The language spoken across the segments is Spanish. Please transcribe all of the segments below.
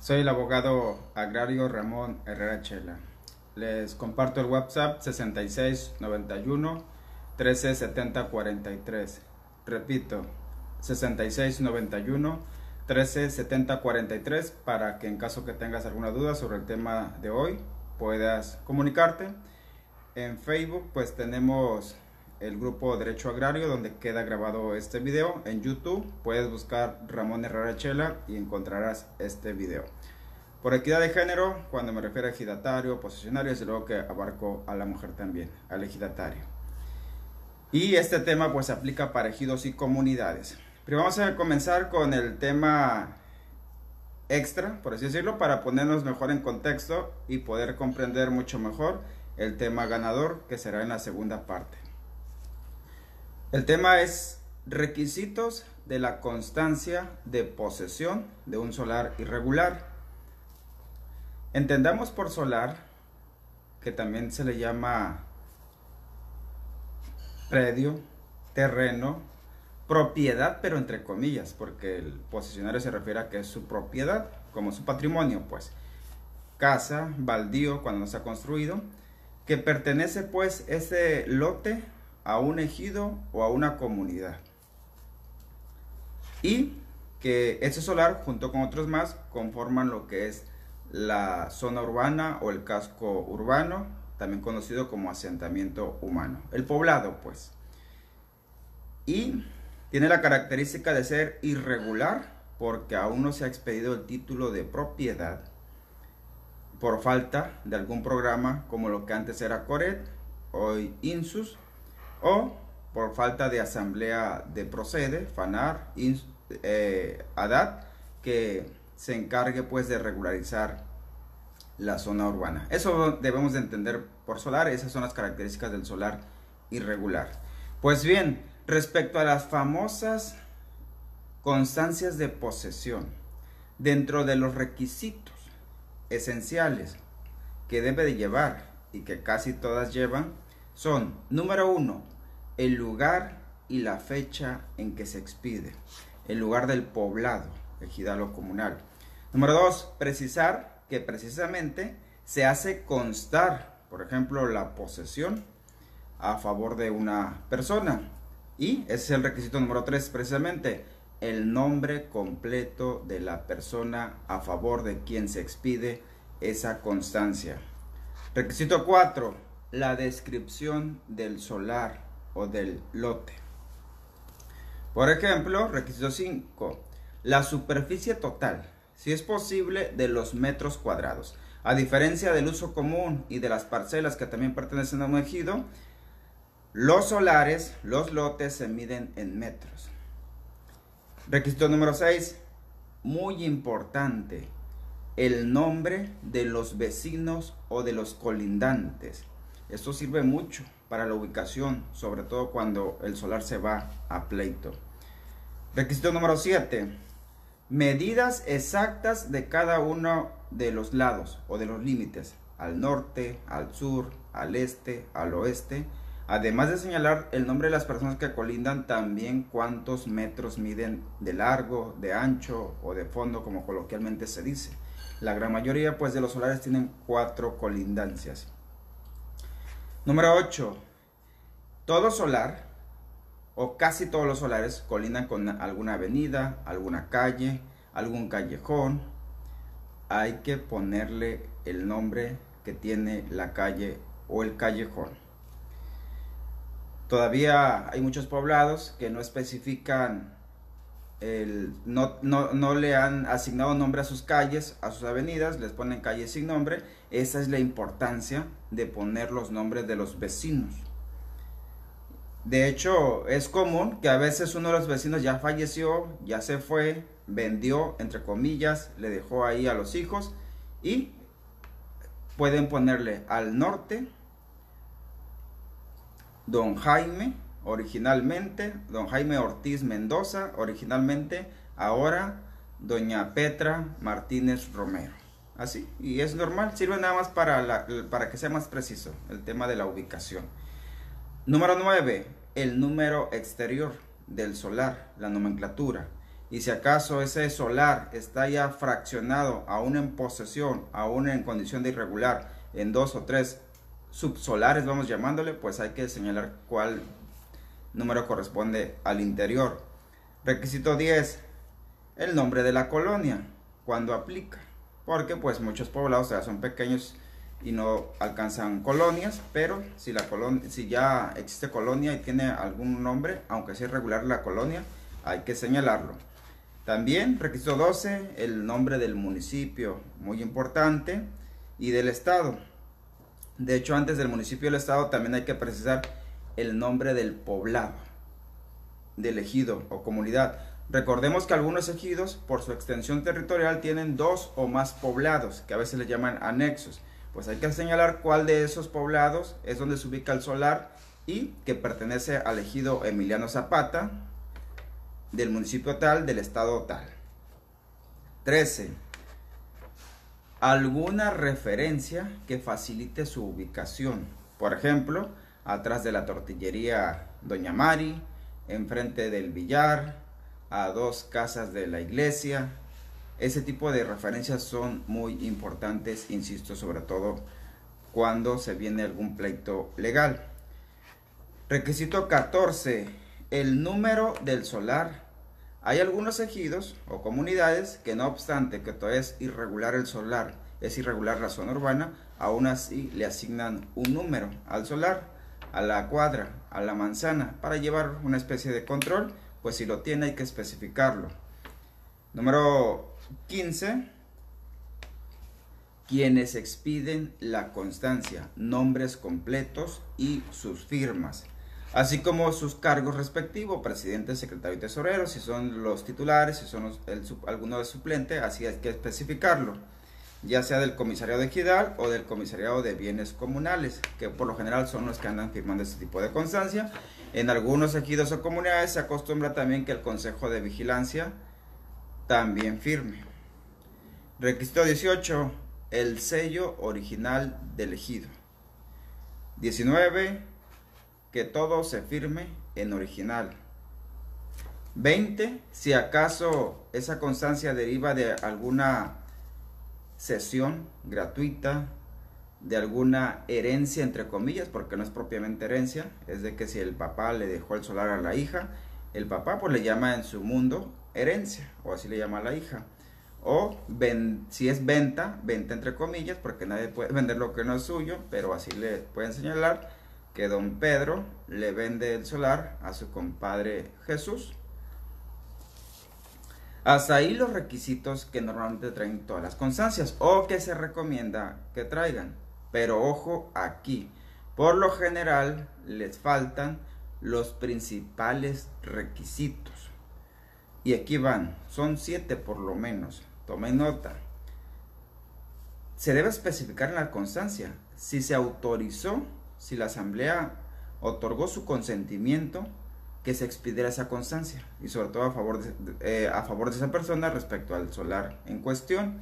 Soy el abogado agrario Ramón Herrera Chela. Les comparto el WhatsApp 6691 137043. Repito, 6691 137043 para que en caso que tengas alguna duda sobre el tema de hoy puedas comunicarte. En Facebook pues tenemos el grupo Derecho Agrario donde queda grabado este video. En YouTube puedes buscar Ramón Herrera Chela y encontrarás este video. Por equidad de género, cuando me refiero a ejidatario, posicionario, es luego que abarco a la mujer también, al ejidatario. Y este tema pues aplica para ejidos y comunidades. Pero vamos a comenzar con el tema extra, por así decirlo, para ponernos mejor en contexto y poder comprender mucho mejor el tema ganador que será en la segunda parte. El tema es requisitos de la constancia de posesión de un solar irregular. Entendamos por solar, que también se le llama predio, terreno, propiedad, pero entre comillas, porque el posesionario se refiere a que es su propiedad, como su patrimonio, pues. Casa, baldío, cuando no se ha construido, que pertenece pues ese lote a un ejido o a una comunidad. Y que ese solar, junto con otros más, conforman lo que es la zona urbana o el casco urbano, también conocido como asentamiento humano. El poblado, pues. Y tiene la característica de ser irregular porque aún no se ha expedido el título de propiedad por falta de algún programa como lo que antes era Coret, hoy Insus, o por falta de asamblea de procede, FANAR, eh, ADAT, que se encargue pues de regularizar la zona urbana. Eso debemos de entender por solar, esas son las características del solar irregular. Pues bien, respecto a las famosas constancias de posesión, dentro de los requisitos esenciales que debe de llevar y que casi todas llevan, son, número uno, el lugar y la fecha en que se expide, el lugar del poblado, ejidal comunal. Número dos, precisar que precisamente se hace constar, por ejemplo, la posesión a favor de una persona. Y ese es el requisito número tres, precisamente, el nombre completo de la persona a favor de quien se expide esa constancia. Requisito 4 la descripción del solar o del lote. Por ejemplo, requisito 5, la superficie total, si es posible, de los metros cuadrados. A diferencia del uso común y de las parcelas que también pertenecen a un ejido, los solares, los lotes se miden en metros. Requisito número 6, muy importante, el nombre de los vecinos o de los colindantes. Esto sirve mucho para la ubicación, sobre todo cuando el solar se va a pleito. Requisito número 7. Medidas exactas de cada uno de los lados o de los límites, al norte, al sur, al este, al oeste. Además de señalar el nombre de las personas que colindan, también cuántos metros miden de largo, de ancho o de fondo, como coloquialmente se dice. La gran mayoría pues, de los solares tienen cuatro colindancias. Número 8. Todo solar o casi todos los solares colindan con alguna avenida, alguna calle, algún callejón. Hay que ponerle el nombre que tiene la calle o el callejón. Todavía hay muchos poblados que no especifican, no, no, no, le han asignado nombre a sus calles, a sus avenidas, les ponen calles sin nombre. Esa es la importancia de poner los nombres de los vecinos. De hecho, es común que a veces uno de los vecinos ya falleció, ya se fue, vendió, entre comillas, le dejó ahí a los hijos y pueden ponerle al norte Don Jaime, originalmente, Don Jaime Ortiz Mendoza, originalmente, ahora Doña Petra Martínez Romero. Así, y es normal, sirve nada más para, para que sea más preciso el tema de la ubicación. Número 9, el número exterior del solar, la nomenclatura. y si acaso ese solar está ya fraccionado, aún en posesión, aún en condición de irregular, en dos o tres subsolares, vamos llamándole, pues hay que señalar cuál número corresponde al interior. Requisito 10, el nombre de la colonia, cuando aplica, porque pues muchos poblados son pequeños y no alcanzan colonias, pero si, la si ya existe colonia y tiene algún nombre, aunque sea irregular la colonia, hay que señalarlo. También, requisito 12, el nombre del municipio, muy importante, y del estado. De hecho, antes del municipio y el estado también hay que precisar el nombre del poblado, del ejido o comunidad. Recordemos que algunos ejidos, por su extensión territorial, tienen dos o más poblados, que a veces le llaman anexos. Pues hay que señalar cuál de esos poblados es donde se ubica el solar y que pertenece al ejido Emiliano Zapata, del municipio tal, del estado tal. 13. Alguna referencia que facilite su ubicación. Por ejemplo, atrás de la tortillería Doña Mari, enfrente del billar, a dos casas de la iglesia. Ese tipo de referencias son muy importantes, insisto, sobre todo cuando se viene algún pleito legal. Requisito 14 el número del solar. Hay algunos ejidos o comunidades que no obstante que todo es irregular el solar, es irregular la zona urbana, aún así le asignan un número al solar, a la cuadra, a la manzana, para llevar una especie de control, pues si lo tiene hay que especificarlo. Número 15. Quienes expiden la constancia, nombres completos y sus firmas así como sus cargos respectivos, presidente, secretario y tesorero, si son los titulares, si son alguno de suplente, así hay que especificarlo, ya sea del comisariado de equidad o del comisariado de bienes comunales, que por lo general son los que andan firmando este tipo de constancia. En algunos ejidos o comunidades se acostumbra también que el consejo de vigilancia también firme. Requisito 18, el sello original del ejido. 19 que todo se firme en original. 20. Si acaso esa constancia deriva de alguna sesión gratuita, de alguna herencia, entre comillas, porque no es propiamente herencia, es de que si el papá le dejó el solar a la hija, el papá pues le llama en su mundo herencia, o así le llama a la hija. O si es venta, venta entre comillas, porque nadie puede vender lo que no es suyo, pero así le pueden señalar que don Pedro le vende el solar a su compadre Jesús. Hasta ahí los requisitos que normalmente traen todas las constancias o que se recomienda que traigan. Pero ojo aquí, por lo general les faltan los principales requisitos. Y aquí van, son siete por lo menos. Tomen nota. Se debe especificar en la constancia si se autorizó si la asamblea otorgó su consentimiento, que se expidiera esa constancia y sobre todo a favor de, eh, a favor de esa persona respecto al solar en cuestión.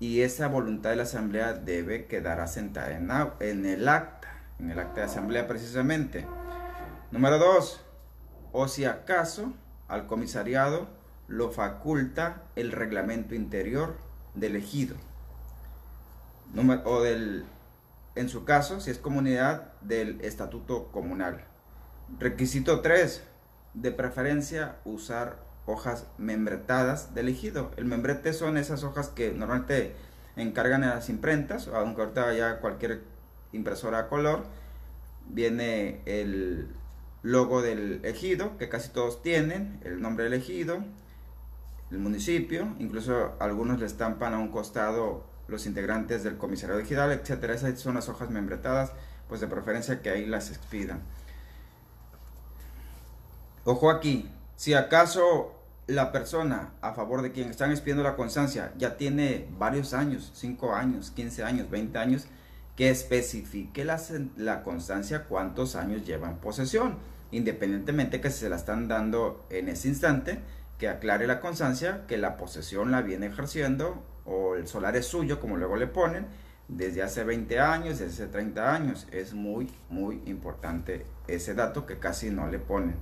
Y esa voluntad de la asamblea debe quedar asentada en, el acta, en el acta de asamblea precisamente. Número dos, o si acaso al comisariado lo faculta el reglamento interior del ejido o del en su caso, si es comunidad del estatuto comunal. Requisito 3. De preferencia usar hojas membretadas del ejido. El membrete son esas hojas que normalmente encargan en las imprentas, aunque ahorita ya cualquier impresora a color, viene el logo del ejido, que casi todos tienen, el nombre del ejido, el municipio, incluso algunos le estampan a un costado los integrantes del comisario digital, etcétera. Esas son las hojas membretadas, pues de preferencia que ahí las expidan. Ojo aquí, si acaso la persona a favor de quien están expidiendo la constancia ya tiene varios años, 5 años, 15 años, 20 años, que especifique la, la constancia cuántos años lleva en posesión, independientemente que se la están dando en ese instante, que aclare la constancia que la posesión la viene ejerciendo o el solar es suyo, como luego le ponen, desde hace 20 años, desde hace 30 años. Es muy, muy importante ese dato que casi no le ponen.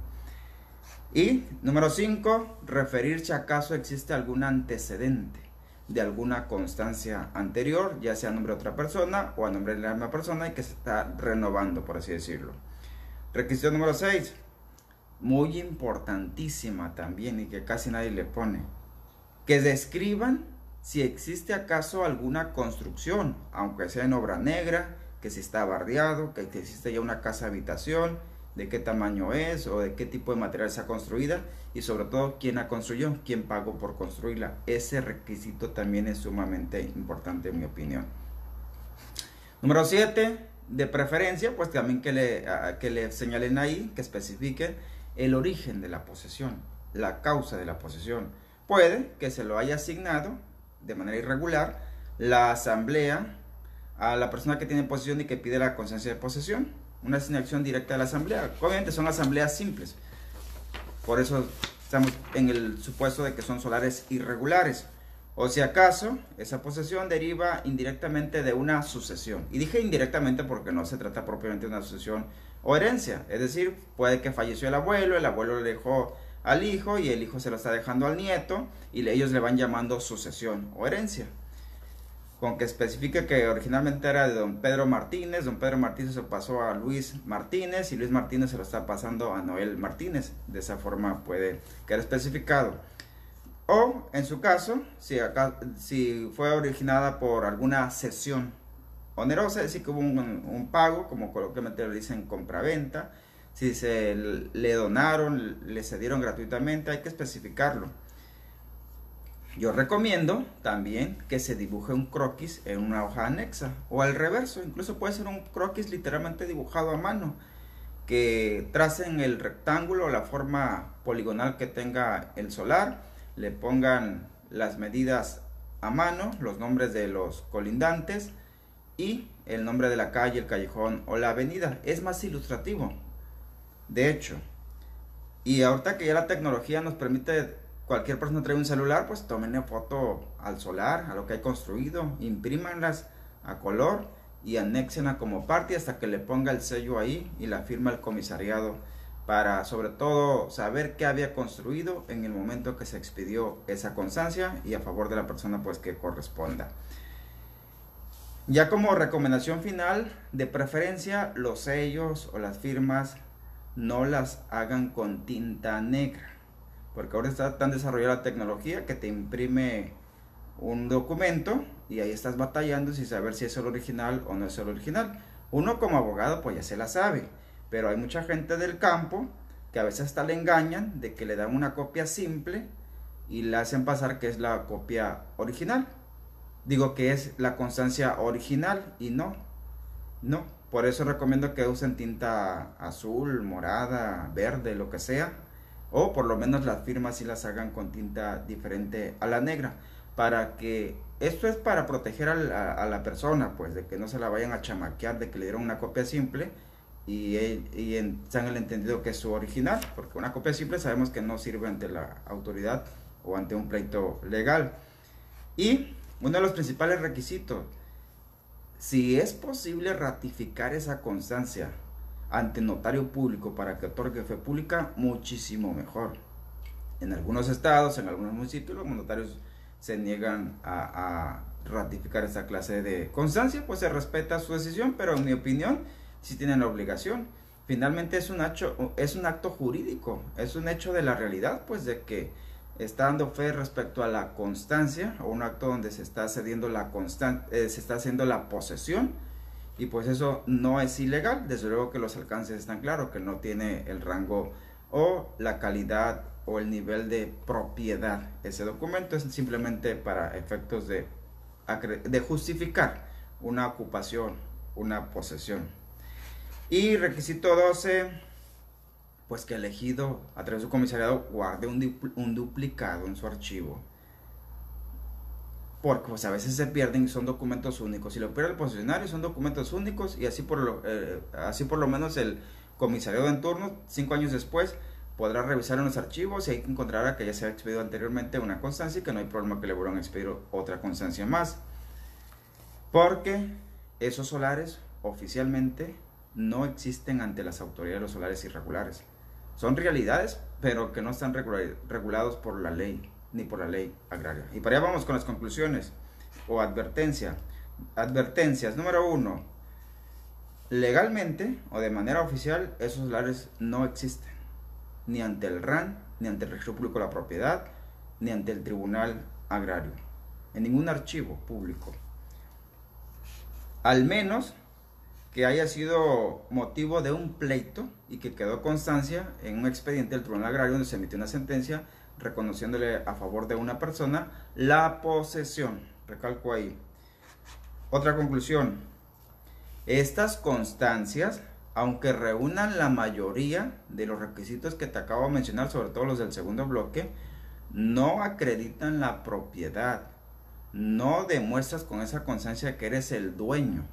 Y número 5, referirse acaso existe algún antecedente de alguna constancia anterior, ya sea a nombre de otra persona o a nombre de la misma persona y que se está renovando, por así decirlo. Requisito número 6, muy importantísima también y que casi nadie le pone, que describan si existe acaso alguna construcción, aunque sea en obra negra, que si está bardeado, que existe ya una casa habitación, de qué tamaño es o de qué tipo de material ha construida y sobre todo quién la construyó, quién pagó por construirla. Ese requisito también es sumamente importante en mi opinión. Número 7, de preferencia, pues también que le, que le señalen ahí, que especifiquen el origen de la posesión, la causa de la posesión. Puede que se lo haya asignado de manera irregular la asamblea a la persona que tiene posesión y que pide la conciencia de posesión una asignación directa de la asamblea. Obviamente son asambleas simples. Por eso estamos en el supuesto de que son solares irregulares. O si acaso, esa posesión deriva indirectamente de una sucesión. Y dije indirectamente porque no se trata propiamente de una sucesión o herencia. Es decir, puede que falleció el abuelo, el abuelo le dejó al hijo y el hijo se lo está dejando al nieto y ellos le van llamando sucesión o herencia con que especifique que originalmente era de don Pedro Martínez, don Pedro Martínez se pasó a Luis Martínez y Luis Martínez se lo está pasando a Noel Martínez. De esa forma puede quedar especificado. O, en su caso, si, acá, si fue originada por alguna sesión onerosa, es decir, que hubo un, pago, como coloquialmente lo dicen, compra-venta, si se le donaron, le cedieron gratuitamente, hay que especificarlo yo recomiendo también que se dibuje un croquis en una hoja anexa o al reverso, incluso puede ser un croquis literalmente dibujado a mano, que tracen el rectángulo, la forma poligonal que tenga el solar, le pongan las medidas a mano, los nombres de los colindantes y el nombre de la calle, el callejón o la avenida. Es más ilustrativo. De hecho, y ahorita que ya la tecnología nos permite cualquier persona trae un celular, pues tomen foto al solar, a lo que hay construido, imprímanlas a color y anéxenla como parte hasta que le ponga el sello ahí y la firma el comisariado para sobre todo saber qué había construido en el momento que se expidió esa constancia y a favor de la persona pues que corresponda. Ya como recomendación final, de preferencia los sellos o las firmas no las hagan con tinta negra porque ahora está tan desarrollada la tecnología que te imprime un documento y ahí estás batallando sin saber si es el original o no es el original. Uno como abogado pues ya se la sabe, pero hay mucha gente del campo que a veces hasta le engañan de que le dan una copia simple y le hacen pasar que es la copia original. Digo que es la constancia original y no, no. Por eso recomiendo que usen tinta azul, morada, verde, lo que sea, o por lo menos las firmas si las hagan con tinta diferente a la negra para que esto es para proteger a la, persona pues de que no se la vayan a chamaquear de que le dieron una copia simple y, y en, el entendido que es su original porque una copia simple sabemos que no sirve ante la autoridad o ante un pleito legal. Y uno de los principales requisitos si es posible ratificar esa constancia ante notario público para que otorgue fe pública, muchísimo mejor. En algunos estados, en algunos municipios, los notarios se niegan a, ratificar esta clase de constancia, pues se respeta su decisión, pero en mi opinión, sí tienen la obligación. Finalmente es un, hecho, es un acto jurídico, es un hecho de la realidad, pues de que está dando fe respecto a la constancia, o un acto donde se está cediendo la eh, se está haciendo la posesión y pues eso no es ilegal, desde luego que los alcances están claros, que no tiene el rango o la calidad o el nivel de propiedad. Ese documento es simplemente para efectos de, de justificar una ocupación, una posesión. Y requisito 12, pues que el elegido a través de su comisariado guarde un, un duplicado en su archivo porque pues, a veces se pierden y son documentos únicos. Si lo pierde el posicionario son documentos únicos y así por lo, eh, así por lo menos el comisario de turno, cinco años después, podrá revisar en los archivos y ahí encontrará que ya se ha expedido anteriormente una constancia y que no hay problema que le vuelvan a expedir otra constancia más. Porque esos solares oficialmente no existen ante las autoridades de los solares irregulares. son realidades, pero que no están regulados por la ley, ni por la ley agraria. Y para allá vamos con las conclusiones o advertencia. Advertencias. Número uno, legalmente o de manera oficial, esos solares no existen, ni ante el RAN, ni ante el Registro Público de la Propiedad, ni ante el Tribunal Agrario, en ningún archivo público. Al menos que haya sido motivo de un pleito y que quedó constancia en un expediente del Tribunal Agrario donde se emitió una sentencia reconociéndole a favor de una persona la posesión. Recalco ahí. Otra conclusión. Estas constancias, aunque reúnan la mayoría de los requisitos que te acabo de mencionar, sobre todo los del segundo bloque, no acreditan la propiedad. No demuestras con esa constancia que eres el dueño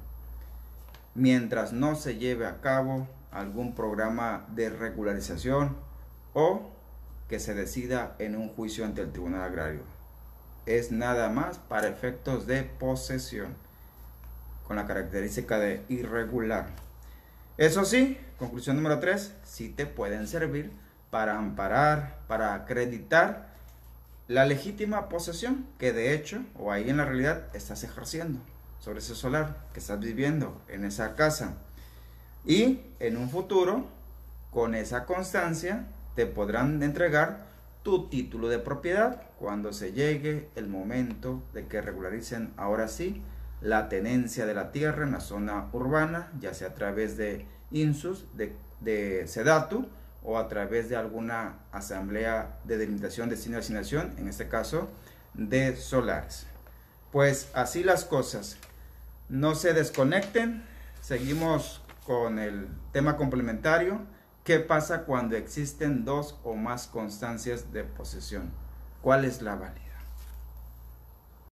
mientras no se lleve a cabo algún programa de regularización o que se decida en un juicio ante el Tribunal Agrario. Es nada más para efectos de posesión, con la característica de irregular. Eso sí, conclusión número 3, sí te pueden servir para amparar, para acreditar la legítima posesión que de hecho o ahí en la realidad estás ejerciendo sobre ese solar que estás viviendo en esa casa. Y en un futuro, con esa constancia, te podrán entregar tu título de propiedad cuando se llegue el momento de que regularicen ahora sí la tenencia de la tierra en la zona urbana, ya sea a través de INSUS, de, de SEDATU o a través de alguna asamblea de delimitación, destino y asignación, en este caso de solares. Pues así las cosas. No se desconecten. Seguimos con el tema complementario. ¿Qué pasa cuando existen dos o más constancias de posesión? ¿Cuál es la válida?